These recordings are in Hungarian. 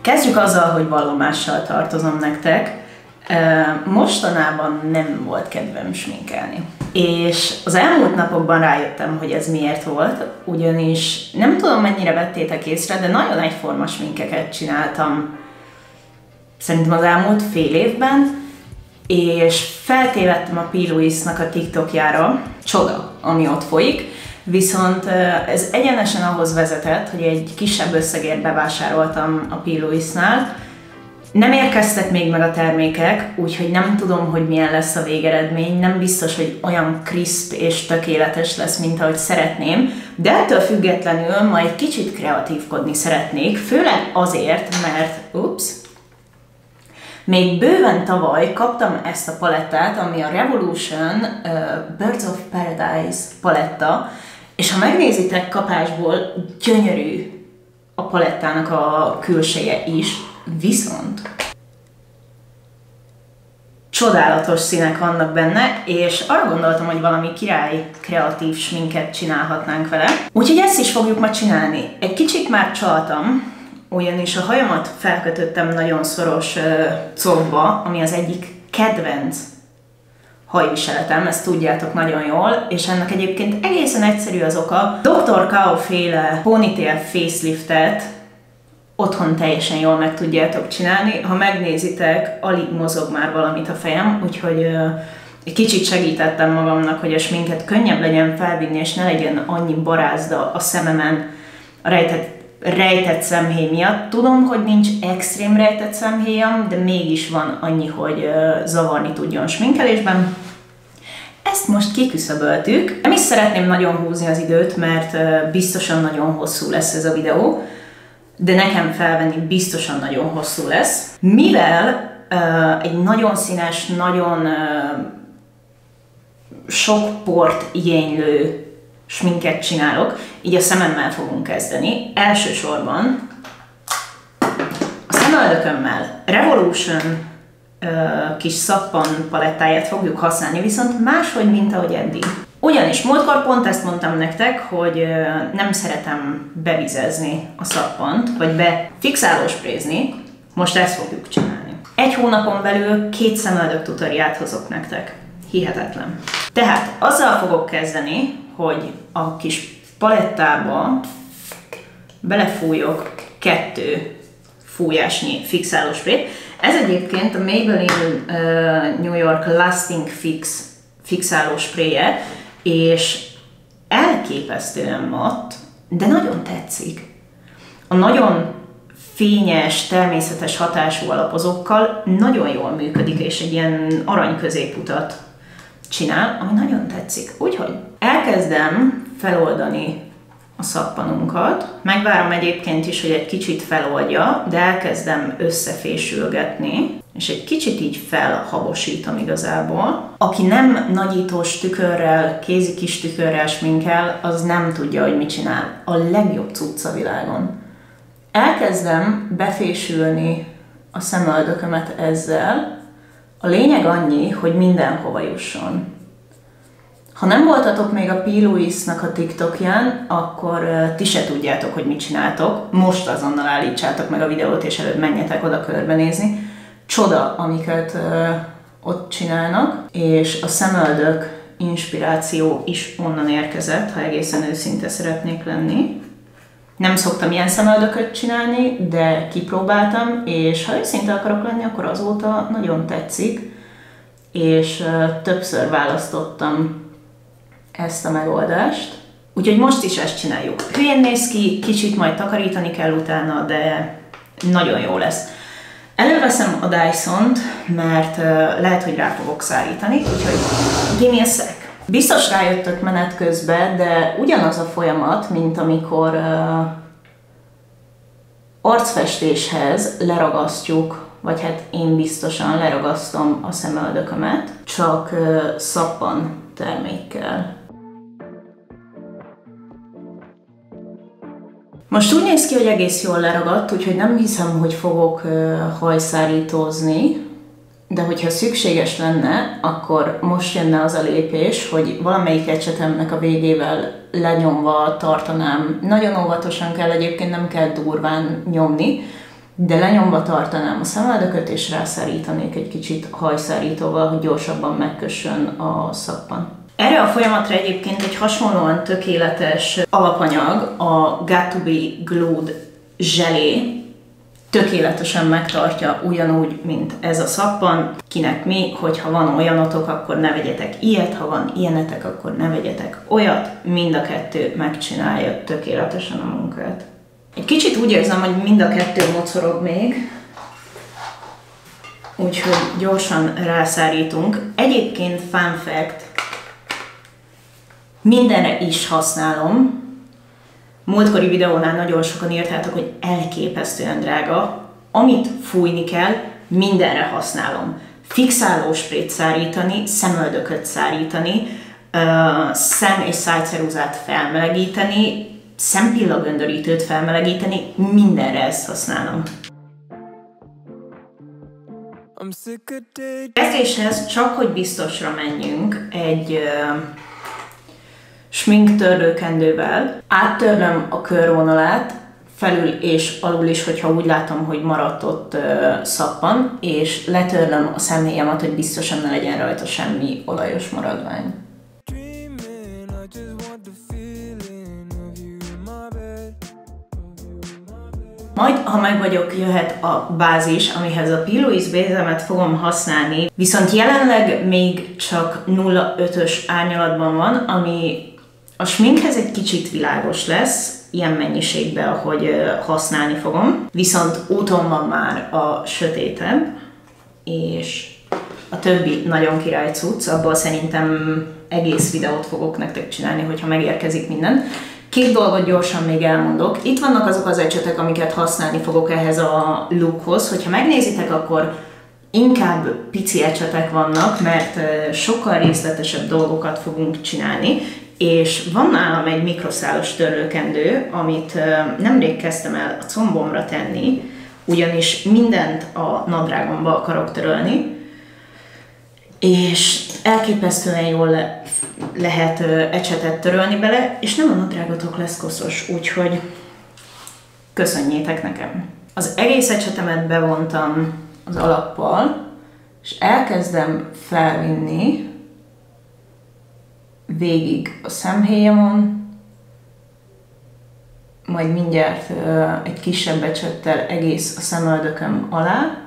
Kezdjük azzal, hogy vallomással tartozom nektek. Mostanában nem volt kedvem sminkelni. És az elmúlt napokban rájöttem, hogy ez miért volt, ugyanis nem tudom mennyire vettétek észre, de nagyon egyforma sminkeket csináltam szerintem az elmúlt fél évben, és feltévettem a P. Louis-nak a TikTokjára, csoda, ami ott folyik, viszont ez egyenesen ahhoz vezetett, hogy egy kisebb összegért bevásároltam a P. Louis-nál, nem érkeztek még meg a termékek, úgyhogy nem tudom, hogy milyen lesz a végeredmény, nem biztos, hogy olyan crisp és tökéletes lesz, mint ahogy szeretném, de ettől függetlenül majd kicsit kreatívkodni szeretnék, főleg azért, mert, ups, még bőven tavaly kaptam ezt a palettát, ami a Revolution uh, Birds of Paradise paletta, és ha megnézitek kapásból, gyönyörű a palettának a külseje is, viszont csodálatos színek vannak benne, és arra gondoltam, hogy valami király kreatív sminket csinálhatnánk vele. Úgyhogy ezt is fogjuk ma csinálni. Egy kicsit már csaltam, ugyanis a hajamat felkötöttem nagyon szoros uh, combba, ami az egyik kedvenc hajviseletem, ezt tudjátok nagyon jól, és ennek egyébként egészen egyszerű az oka. Dr. Kao féle ponytail faceliftet otthon teljesen jól meg tudjátok csinálni. Ha megnézitek, alig mozog már valamit a fejem, úgyhogy egy kicsit segítettem magamnak, hogy a sminket könnyebb legyen felvinni, és ne legyen annyi barázda a szememen a rejtett rejtett szemhéj miatt. Tudom, hogy nincs extrém rejtett szemhéjam, de mégis van annyi, hogy zavarni tudjon sminkelésben. Ezt most kiküszöböltük. Nem is szeretném nagyon húzni az időt, mert biztosan nagyon hosszú lesz ez a videó, de nekem felvenni biztosan nagyon hosszú lesz. Mivel uh, egy nagyon színes, nagyon uh, sok port igénylő sminket csinálok, így a szememmel fogunk kezdeni. Elsősorban a szemöldökömmel Revolution uh, kis szappan palettáját fogjuk használni, viszont máshogy, mint ahogy eddig. Ugyanis múltkor pont ezt mondtam nektek, hogy uh, nem szeretem bevizezni a szappant, vagy befixálósprézni, most ezt fogjuk csinálni. Egy hónapon belül két szemöldök tutoriát hozok nektek. Hihetetlen. Tehát azzal fogok kezdeni, hogy a kis palettába belefújok kettő fújásnyi fixáló sprayt. Ez egyébként a Maybelline uh, New York Lasting Fix fixáló spraye, és elképesztően matt, de nagyon tetszik. A nagyon fényes, természetes hatású alapozókkal nagyon jól működik, és egy ilyen arany középutat csinál, ami nagyon tetszik. Úgyhogy elkezdem feloldani a szappanunkat. Megvárom egyébként is, hogy egy kicsit feloldja, de elkezdem összefésülgetni, és egy kicsit így felhabosítom igazából. Aki nem nagyítós tükörrel, kézi kis tükörrel sminkel, az nem tudja, hogy mit csinál. A legjobb cucc a világon. Elkezdem befésülni a szemöldökömet ezzel, a lényeg annyi, hogy mindenhova jusson. Ha nem voltatok még a P. Louis-nak a TikTokján, akkor ti se tudjátok, hogy mit csináltok. Most azonnal állítsátok meg a videót, és előbb menjetek oda körbenézni. Csoda, amiket ott csinálnak, és a szemöldök inspiráció is onnan érkezett, ha egészen őszinte szeretnék lenni. Nem szoktam ilyen szemöldököt csinálni, de kipróbáltam, és ha őszinte akarok lenni, akkor azóta nagyon tetszik, és többször választottam ezt a megoldást. Úgyhogy most is ezt csináljuk. Hülyén néz ki, kicsit majd takarítani kell utána, de nagyon jó lesz. Előveszem a dyson mert lehet, hogy rá fogok szárítani, úgyhogy give me a sec. Biztos rájöttök menet közben, de ugyanaz a folyamat, mint amikor uh, arcfestéshez leragasztjuk, vagy hát én biztosan leragasztom a szemöldökömet, csak uh, szappan termékkel. Most úgy néz ki, hogy egész jól leragadt, úgyhogy nem hiszem, hogy fogok uh, hajszárítózni, de hogyha szükséges lenne, akkor most jönne az a lépés, hogy valamelyik ecsetemnek a végével lenyomva tartanám. Nagyon óvatosan kell egyébként, nem kell durván nyomni, de lenyomva tartanám a szemöldököt, és rászárítanék egy kicsit hajszárítóval, hogy gyorsabban megkössön a szappan. Erre a folyamatra egyébként egy hasonlóan tökéletes alapanyag, a Got to be Glued zselé, tökéletesen megtartja ugyanúgy, mint ez a szappan. Kinek mi, hogyha van olyanotok, akkor ne vegyetek ilyet, ha van ilyenetek, akkor ne vegyetek olyat. Mind a kettő megcsinálja tökéletesen a munkát. Egy kicsit úgy érzem, hogy mind a kettő mocorog még, úgyhogy gyorsan rászárítunk. Egyébként fun fact, mindenre is használom. Múltkori videónál nagyon sokan írtátok, hogy elképesztően drága. Amit fújni kell, mindenre használom. Fixáló sprayt szárítani, szemöldököt szárítani, szem és szájceruzát felmelegíteni, szempillagöndörítőt felmelegíteni, mindenre ezt használom. Kezdéshez csak, hogy biztosra menjünk, egy uh, smink törlőkendővel áttörlöm a körvonalát, felül és alul is, hogyha úgy látom, hogy maradt ott uh, szappan, és letörlöm a személyemet, hogy biztosan ne legyen rajta semmi olajos maradvány. Majd, ha meg vagyok, jöhet a bázis, amihez a Piluis bézemet fogom használni, viszont jelenleg még csak 0,5-ös árnyalatban van, ami a sminkhez egy kicsit világos lesz, ilyen mennyiségben, ahogy használni fogom. Viszont úton van már a sötétebb, és a többi nagyon király cucc, abból szerintem egész videót fogok nektek csinálni, hogyha megérkezik minden. Két dolgot gyorsan még elmondok. Itt vannak azok az ecsetek, amiket használni fogok ehhez a lookhoz. Hogyha megnézitek, akkor inkább pici ecsetek vannak, mert sokkal részletesebb dolgokat fogunk csinálni, és van nálam egy mikroszálos törlőkendő, amit nemrég kezdtem el a combomra tenni, ugyanis mindent a nadrágomba akarok törölni, és elképesztően jól le, lehet ecsetet törölni bele, és nem a nadrágotok lesz koszos, úgyhogy köszönjétek nekem. Az egész ecsetemet bevontam az alappal, és elkezdem felvinni végig a szemhéjamon, majd mindjárt egy kisebb ecsettel egész a szemöldököm alá,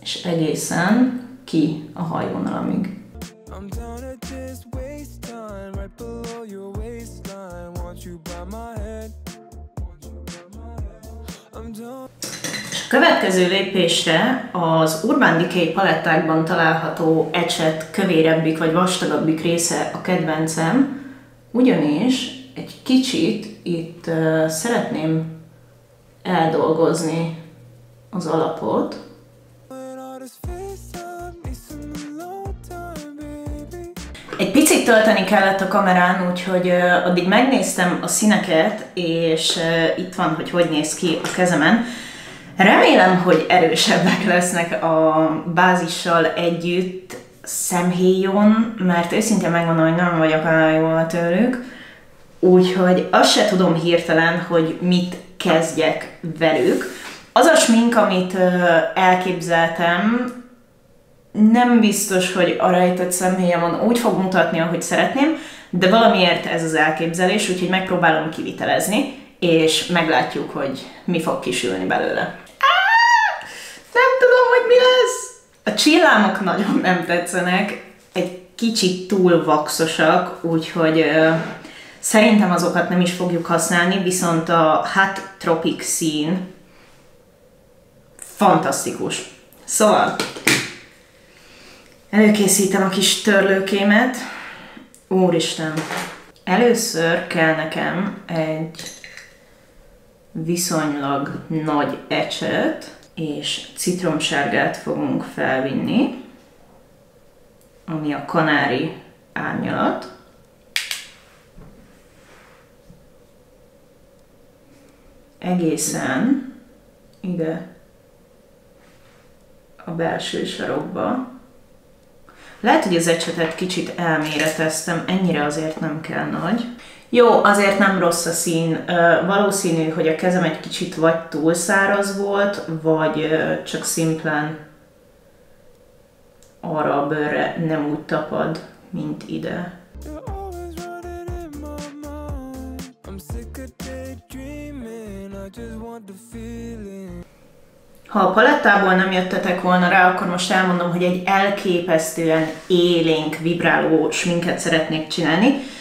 és egészen ki a hajvonalamig. Következő lépésre az Urban Decay palettákban található ecset kövérebbik vagy vastagabbik része a kedvencem, ugyanis egy kicsit itt uh, szeretném eldolgozni az alapot. Egy picit tölteni kellett a kamerán, úgyhogy addig megnéztem a színeket, és itt van, hogy hogy néz ki a kezemen. Remélem, hogy erősebbek lesznek a bázissal együtt szemhéjon, mert őszintén megmondom, hogy nem vagyok olyan jól tőlük, úgyhogy azt se tudom hirtelen, hogy mit kezdjek velük. Az a smink, amit elképzeltem, nem biztos, hogy a rejtett szemhéjamon úgy fog mutatni, ahogy szeretném, de valamiért ez az elképzelés, úgyhogy megpróbálom kivitelezni, és meglátjuk, hogy mi fog kisülni belőle. Hogy mi lesz. A csillámok nagyon nem tetszenek, egy kicsit túl vaxosak, úgyhogy uh, szerintem azokat nem is fogjuk használni, viszont a Hot Tropic szín fantasztikus. Szóval előkészítem a kis törlőkémet. Úristen! Először kell nekem egy viszonylag nagy ecset, és citromsárgát fogunk felvinni, ami a kanári árnyalat. Egészen ide a belső sarokba. Lehet, hogy az ecsetet kicsit elméreteztem, ennyire azért nem kell nagy. Jó, azért nem rossz a szín. Valószínű, hogy a kezem egy kicsit vagy túl volt, vagy csak szimplán arra a bőrre nem úgy tapad, mint ide. Ha a palettából nem jöttetek volna rá, akkor most elmondom, hogy egy elképesztően élénk, vibráló sminket szeretnék csinálni.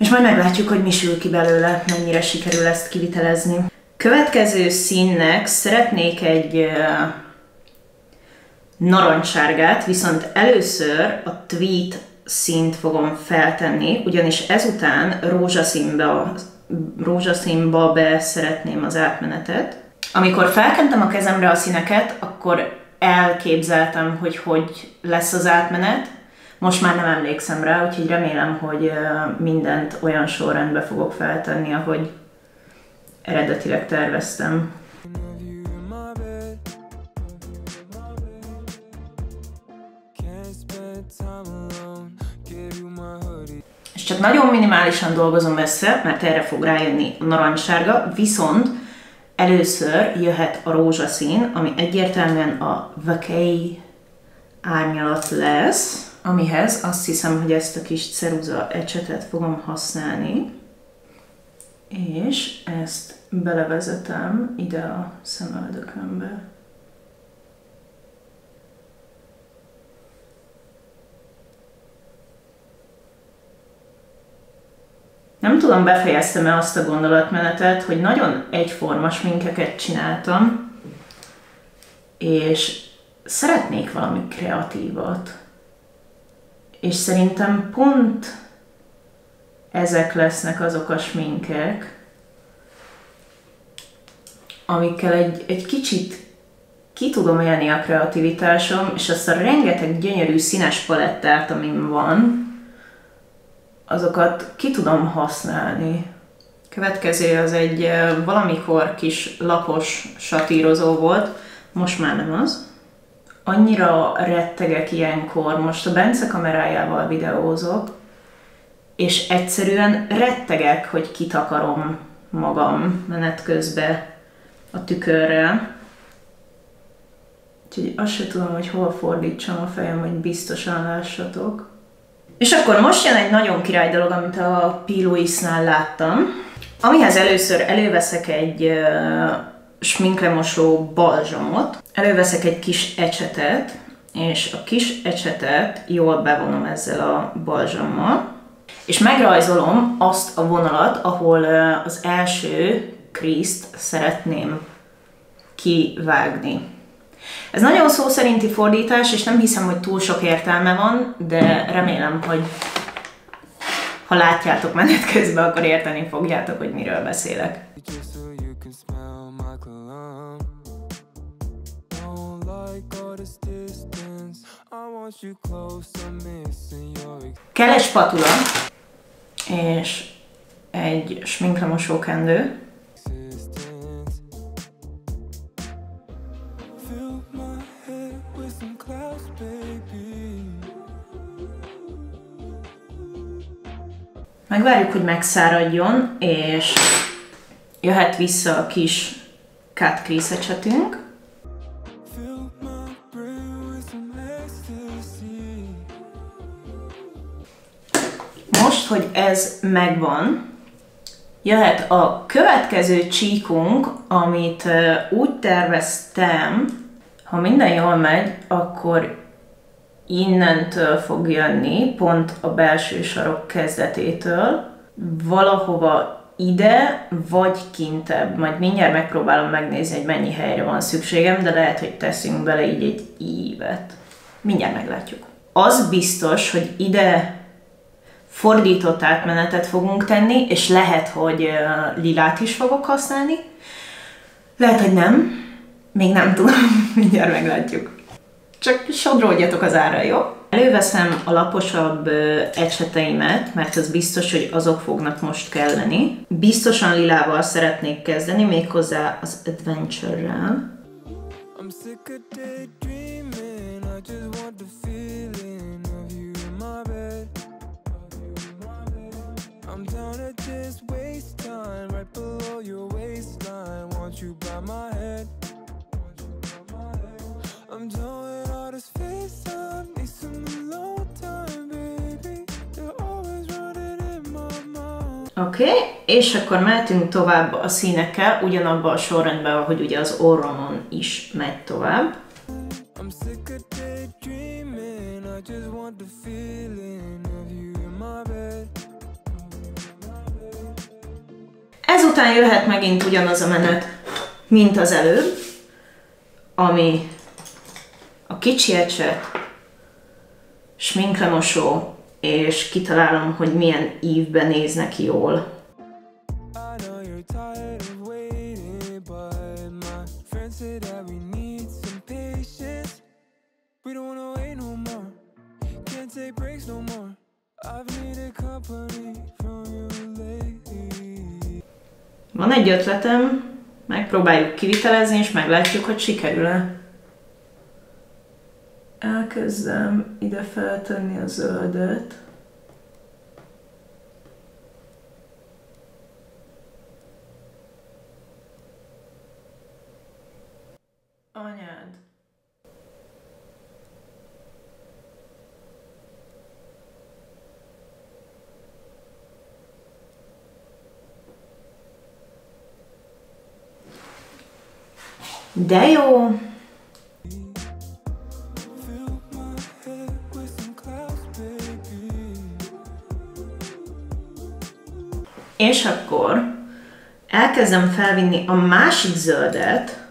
És majd meglátjuk, hogy mi sül ki belőle, mennyire sikerül ezt kivitelezni. Következő színnek szeretnék egy narancssárgát, viszont először a tweet színt fogom feltenni, ugyanis ezután rózsaszínbe, rózsaszínba be szeretném az átmenetet. Amikor felkentem a kezemre a színeket, akkor elképzeltem, hogy hogy lesz az átmenet, most már nem emlékszem rá, úgyhogy remélem, hogy mindent olyan sorrendbe fogok feltenni, ahogy eredetileg terveztem. És csak nagyon minimálisan dolgozom össze, mert erre fog rájönni a narancssárga, viszont először jöhet a rózsaszín, ami egyértelműen a Vacay árnyalat lesz amihez azt hiszem, hogy ezt a kis ceruza ecsetet fogom használni, és ezt belevezetem ide a szemöldökömbe. Nem tudom, befejeztem-e azt a gondolatmenetet, hogy nagyon egyformas minkeket csináltam, és szeretnék valami kreatívat. És szerintem pont ezek lesznek azok a sminkek, amikkel egy, egy kicsit ki tudom élni a kreativitásom, és azt a rengeteg gyönyörű színes palettát, amin van, azokat ki tudom használni. Következő az egy valamikor kis lapos satírozó volt, most már nem az annyira rettegek ilyenkor, most a Bence kamerájával videózok, és egyszerűen rettegek, hogy kitakarom magam menet közben a tükörrel. Úgyhogy azt se tudom, hogy hol fordítsam a fejem, hogy biztosan lássatok. És akkor most jön egy nagyon király dolog, amit a Piluisnál láttam. Amihez először előveszek egy sminklemosó balzsamot, előveszek egy kis ecsetet, és a kis ecsetet jól bevonom ezzel a balzsammal, és megrajzolom azt a vonalat, ahol az első kriszt szeretném kivágni. Ez nagyon szó szerinti fordítás, és nem hiszem, hogy túl sok értelme van, de remélem, hogy ha látjátok menet közben, akkor érteni fogjátok, hogy miről beszélek. Kell egy spatula, és egy sminklemosó kendő. Megvárjuk, hogy megszáradjon, és jöhet vissza a kis cut crease ez megvan, jöhet a következő csíkunk, amit úgy terveztem, ha minden jól megy, akkor innentől fog jönni, pont a belső sarok kezdetétől, valahova ide, vagy kintebb. Majd mindjárt megpróbálom megnézni, hogy mennyi helyre van szükségem, de lehet, hogy teszünk bele így egy ívet. Mindjárt meglátjuk. Az biztos, hogy ide fordított átmenetet fogunk tenni, és lehet, hogy lilát is fogok használni. Lehet, hogy nem. Még nem tudom, mindjárt meglátjuk. Csak sodródjatok az ára, jó? Előveszem a laposabb ecseteimet, mert az biztos, hogy azok fognak most kelleni. Biztosan lilával szeretnék kezdeni, méghozzá az Adventure-rel. I'm sick of daydreaming, I just want the just waste time right below your waistline. Want you by my head. I'm done with all this FaceTime. Need some alone time, baby. You're always running in my mind. Oké, okay, és akkor mehetünk tovább a színekkel, ugyanabban a sorrendben, ahogy ugye az orromon is megy tovább. I'm sick of daydreaming. I just want the feeling of you in my bed. Ezután jöhet megint ugyanaz a menet, mint az előbb, ami a kicsi ecset, sminklemosó, és kitalálom, hogy milyen ívben néznek jól. I've needed company from you lately. Van egy ötletem, megpróbáljuk kivitelezni, és meglátjuk, hogy sikerül-e. Elkezdem ide feltenni a zöldet. De jó! És akkor elkezdem felvinni a másik zöldet,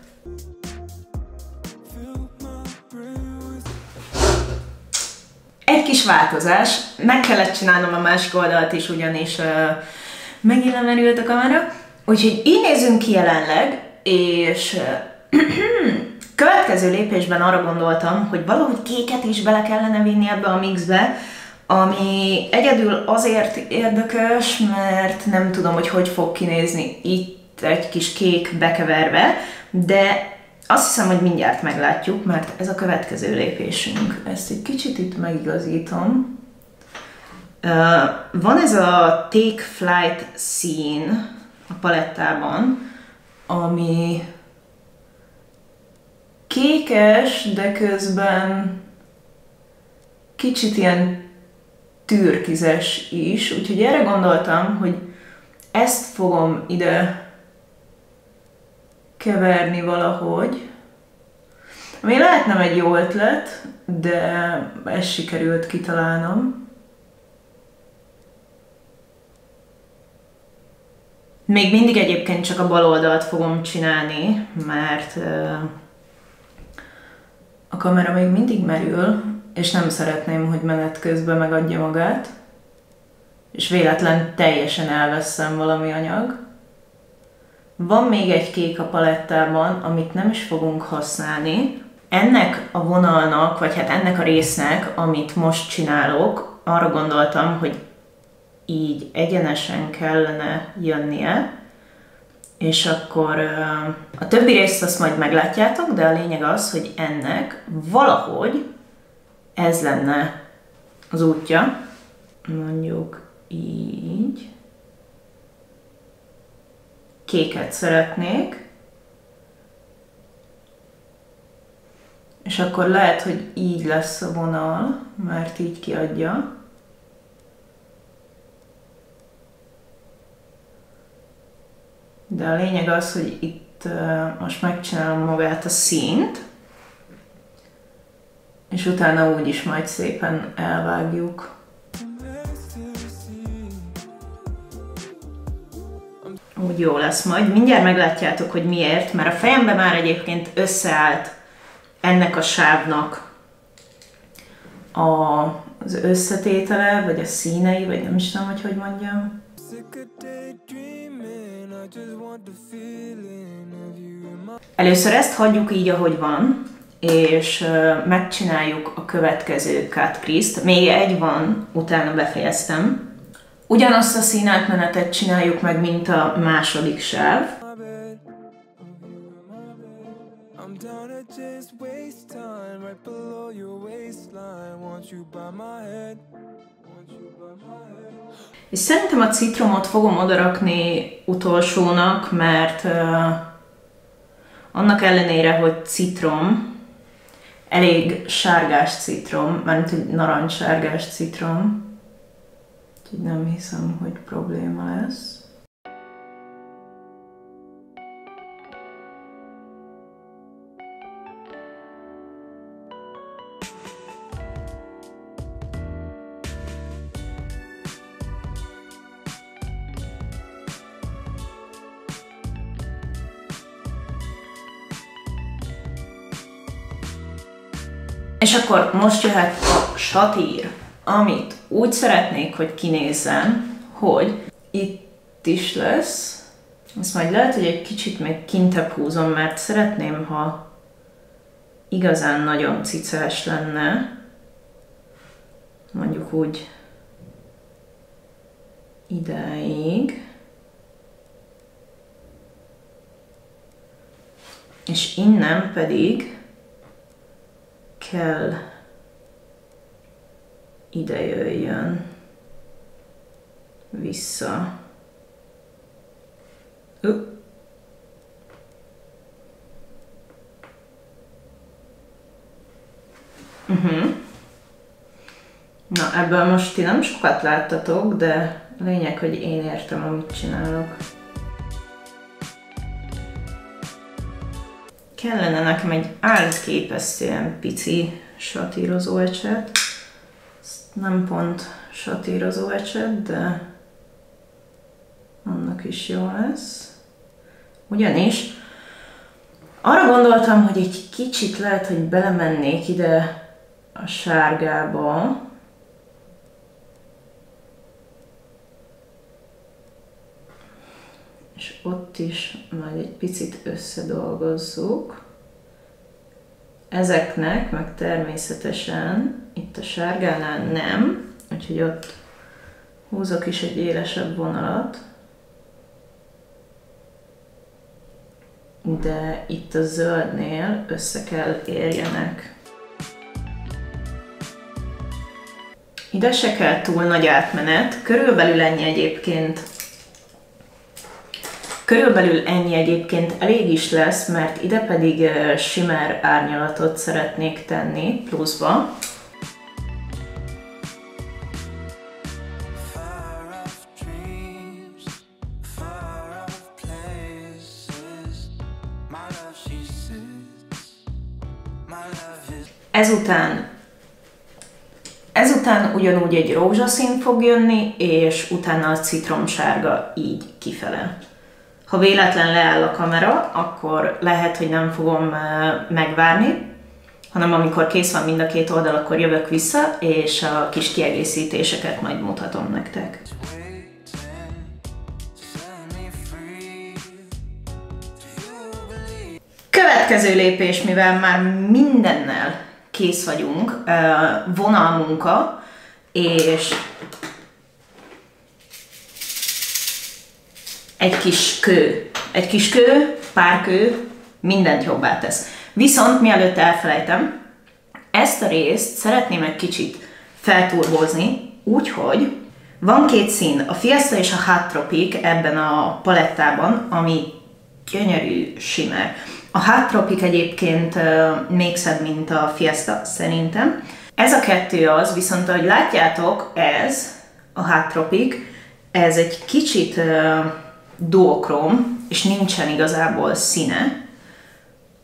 Egy kis változás, meg kellett csinálnom a másik oldalt is, ugyanis uh, megint nem merült a kamera. Úgyhogy így nézünk ki jelenleg, és uh, következő lépésben arra gondoltam, hogy valahogy kéket is bele kellene vinni ebbe a mixbe, ami egyedül azért érdekes, mert nem tudom, hogy hogy fog kinézni itt egy kis kék bekeverve, de azt hiszem, hogy mindjárt meglátjuk, mert ez a következő lépésünk. Ezt egy kicsit itt megigazítom. Uh, van ez a Take Flight szín a palettában, ami kékes, de közben kicsit ilyen türkizes is, úgyhogy erre gondoltam, hogy ezt fogom ide keverni valahogy. Ami lehet nem egy jó ötlet, de ezt sikerült kitalálnom. Még mindig egyébként csak a bal oldalt fogom csinálni, mert a kamera még mindig merül, és nem szeretném, hogy menet közben megadja magát, és véletlen teljesen elveszem valami anyag. Van még egy kék a palettában, amit nem is fogunk használni. Ennek a vonalnak, vagy hát ennek a résznek, amit most csinálok, arra gondoltam, hogy így egyenesen kellene jönnie, és akkor a többi részt azt majd meglátjátok, de a lényeg az, hogy ennek valahogy ez lenne az útja. Mondjuk így. Kéket szeretnék. És akkor lehet, hogy így lesz a vonal, mert így kiadja. De a lényeg az, hogy itt most megcsinálom magát a színt, és utána úgy is majd szépen elvágjuk. Úgy jó lesz majd. Mindjárt meglátjátok, hogy miért, mert a fejemben már egyébként összeállt ennek a sávnak a, az összetétele, vagy a színei, vagy nem is tudom, hogy hogy mondjam. Először ezt hagyjuk így, ahogy van, és megcsináljuk a következő cut crease-t. Még egy van, utána befejeztem. Ugyanazt a színátmenetet csináljuk meg, mint a második sáv. just waste time right below your waistline. Want you by my head. És szerintem a citromot fogom odarakni utolsónak, mert uh, annak ellenére, hogy citrom, elég sárgás citrom, mert egy narancssárgás citrom, úgyhogy nem hiszem, hogy probléma lesz. És akkor most jöhet a satír, amit úgy szeretnék, hogy kinézzen, hogy itt is lesz. Ezt majd lehet, hogy egy kicsit még kintebb húzom, mert szeretném, ha igazán nagyon cicás lenne. Mondjuk úgy idáig. És innen pedig kell ide jöjjön vissza. Uh. Uh-huh. Na, ebből most ti nem sokat láttatok, de lényeg, hogy én értem, amit csinálok. Kellene nekem egy álképesztően pici satírozó ecset. nem pont satírozó ecset, de annak is jó lesz. Ugyanis arra gondoltam, hogy egy kicsit lehet, hogy belemennék ide a sárgába, és ott is majd egy picit összedolgozzuk. Ezeknek, meg természetesen itt a sárgánál nem, úgyhogy ott húzok is egy élesebb vonalat. De itt a zöldnél össze kell érjenek. Ide se kell túl nagy átmenet, körülbelül ennyi egyébként Körülbelül ennyi egyébként elég is lesz, mert ide pedig shimmer árnyalatot szeretnék tenni pluszba. Ezután Ezután ugyanúgy egy rózsaszín fog jönni, és utána a citromsárga így kifele. Ha véletlen leáll a kamera, akkor lehet, hogy nem fogom megvárni, hanem amikor kész van mind a két oldal, akkor jövök vissza, és a kis kiegészítéseket majd mutatom nektek. Következő lépés, mivel már mindennel kész vagyunk, vonalmunka, és egy kis kő. Egy kis kő, pár kő, mindent jobbá tesz. Viszont mielőtt elfelejtem, ezt a részt szeretném egy kicsit felturbozni, úgyhogy van két szín, a Fiesta és a Hot Tropic ebben a palettában, ami gyönyörű shimmer. A Hot Tropic egyébként még szebb, mint a Fiesta szerintem. Ez a kettő az, viszont ahogy látjátok, ez a Hot Tropic, ez egy kicsit duokrom, és nincsen igazából színe,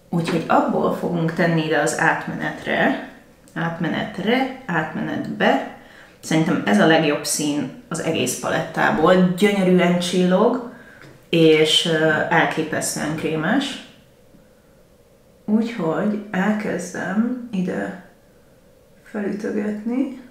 úgyhogy abból fogunk tenni ide az átmenetre, átmenetre, átmenetbe. Szerintem ez a legjobb szín az egész palettából. Gyönyörűen csillog, és elképesztően krémes. Úgyhogy elkezdem ide felütögetni.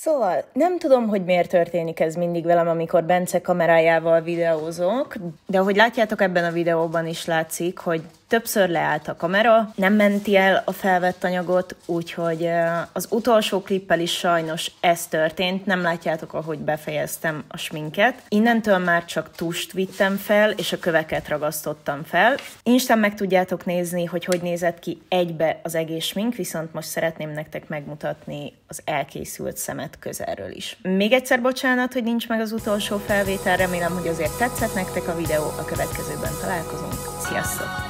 Szóval nem tudom, hogy miért történik ez mindig velem, amikor Bence kamerájával videózok, de ahogy látjátok ebben a videóban is látszik, hogy többször leállt a kamera, nem menti el a felvett anyagot, úgyhogy az utolsó klippel is sajnos ez történt, nem látjátok, ahogy befejeztem a sminket. Innentől már csak tust vittem fel, és a köveket ragasztottam fel. Instán meg tudjátok nézni, hogy hogy nézett ki egybe az egész smink, viszont most szeretném nektek megmutatni az elkészült szemet közelről is. Még egyszer bocsánat, hogy nincs meg az utolsó felvétel, remélem, hogy azért tetszett nektek a videó, a következőben találkozunk. Sziasztok!